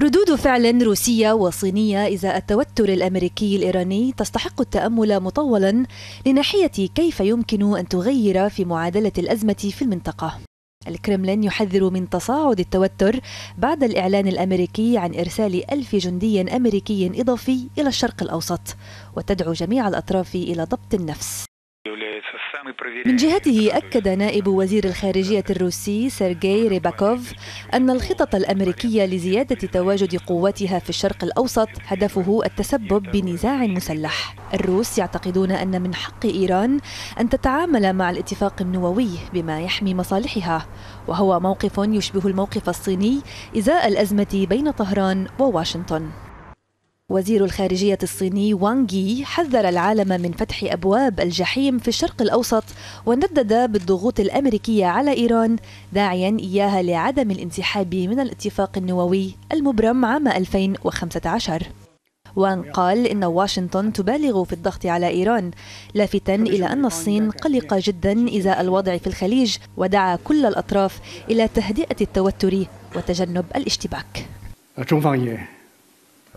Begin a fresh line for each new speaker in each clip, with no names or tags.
ردود فعل روسية وصينية إزاء التوتر الأمريكي الإيراني تستحق التأمل مطولا لناحية كيف يمكن أن تغير في معادلة الأزمة في المنطقة. الكرملين يحذر من تصاعد التوتر بعد الإعلان الأمريكي عن إرسال ألف جندي أمريكي إضافي إلى الشرق الأوسط وتدعو جميع الأطراف إلى ضبط النفس من جهته أكد نائب وزير الخارجية الروسي سيرجي ريباكوف أن الخطط الأمريكية لزيادة تواجد قواتها في الشرق الأوسط هدفه التسبب بنزاع مسلح. الروس يعتقدون أن من حق إيران أن تتعامل مع الاتفاق النووي بما يحمي مصالحها وهو موقف يشبه الموقف الصيني إزاء الأزمة بين طهران وواشنطن. وزير الخارجية الصيني وانغي حذر العالم من فتح أبواب الجحيم في الشرق الأوسط وندد بالضغوط الأمريكية على إيران داعيا إياها لعدم الانسحاب من الاتفاق النووي المبرم عام 2015 وان قال إن واشنطن تبالغ في الضغط على إيران لافتا إلى أن الصين قلقة جدا إزاء الوضع في الخليج ودعا كل الأطراف إلى تهدئة التوتر وتجنب الاشتباك.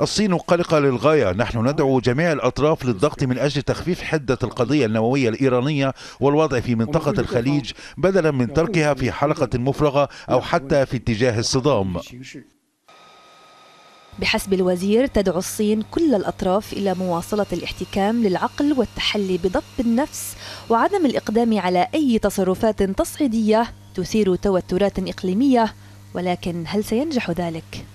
الصين قلقة للغاية. نحن ندعو جميع الأطراف للضغط من أجل تخفيف حدة القضية النووية الإيرانية والوضع في منطقة الخليج بدلا من تركها في حلقة مفرغة أو حتى في اتجاه الصدام.
بحسب الوزير تدعو الصين كل الأطراف إلى مواصلة الاحتكام للعقل والتحلي بضبط النفس وعدم الإقدام على أي تصرفات تصعيدية تثير توترات إقليمية. ولكن هل سينجح ذلك؟